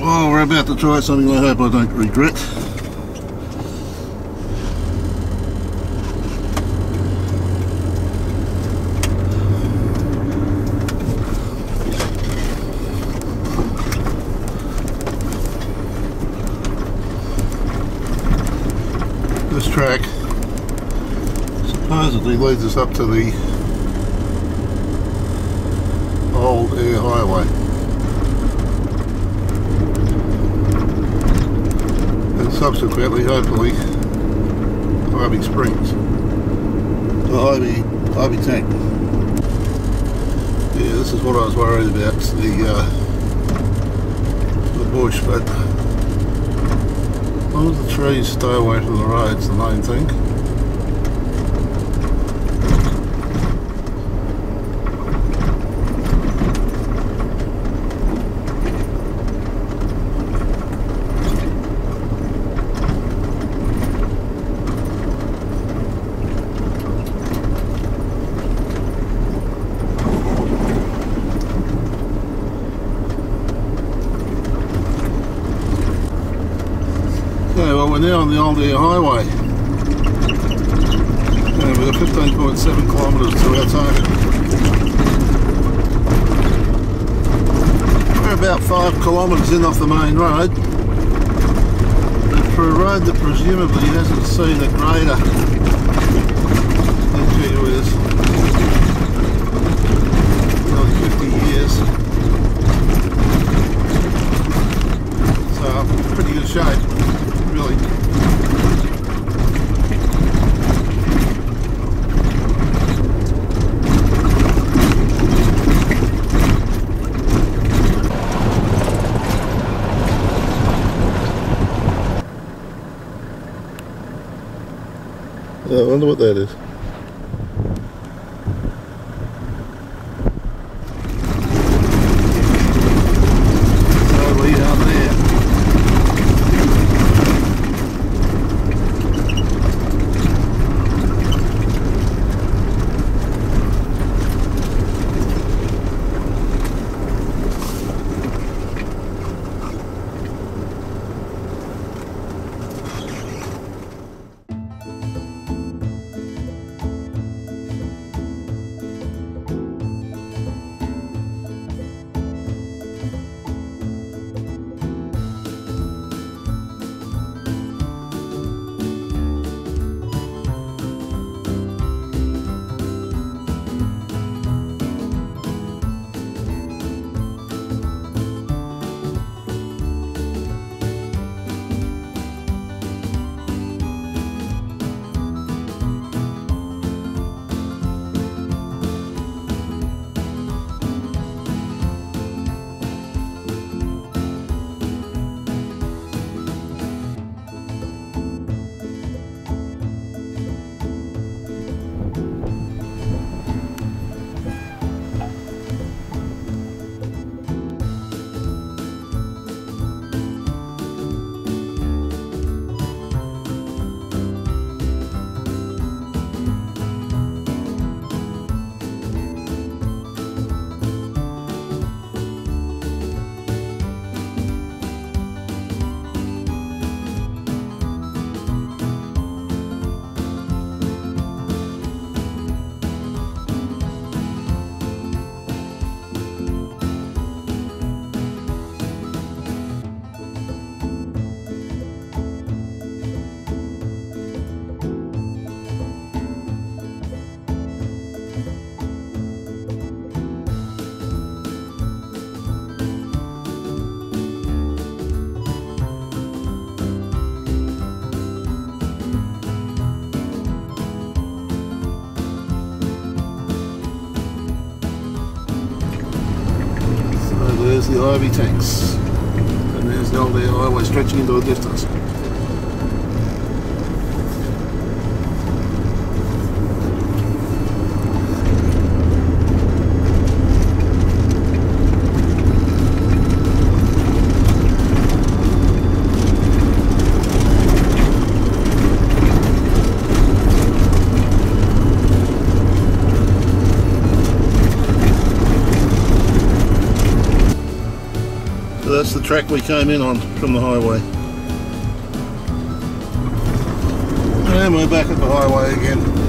we're about to try something I hope I don't regret. This track supposedly leads us up to the old Eyre highway. Subsequently, hopefully, Ivy Springs. The Ivy, Ivy Tank. Yeah, this is what I was worried about, the, uh, the bush, but as long as the trees stay away from the roads, the main thing. We're now on the old Eyre highway. And we've got 15.7 kilometres to our target. We're about 5 kilometres in off the main road. And for a road that presumably hasn't seen a grader in 50 years. So, pretty good shape. I wonder what that is. The Ivy tanks. And there's the old Eyre highway stretching into the distance. So that's the track we came in on from the highway. And we're back at the highway again.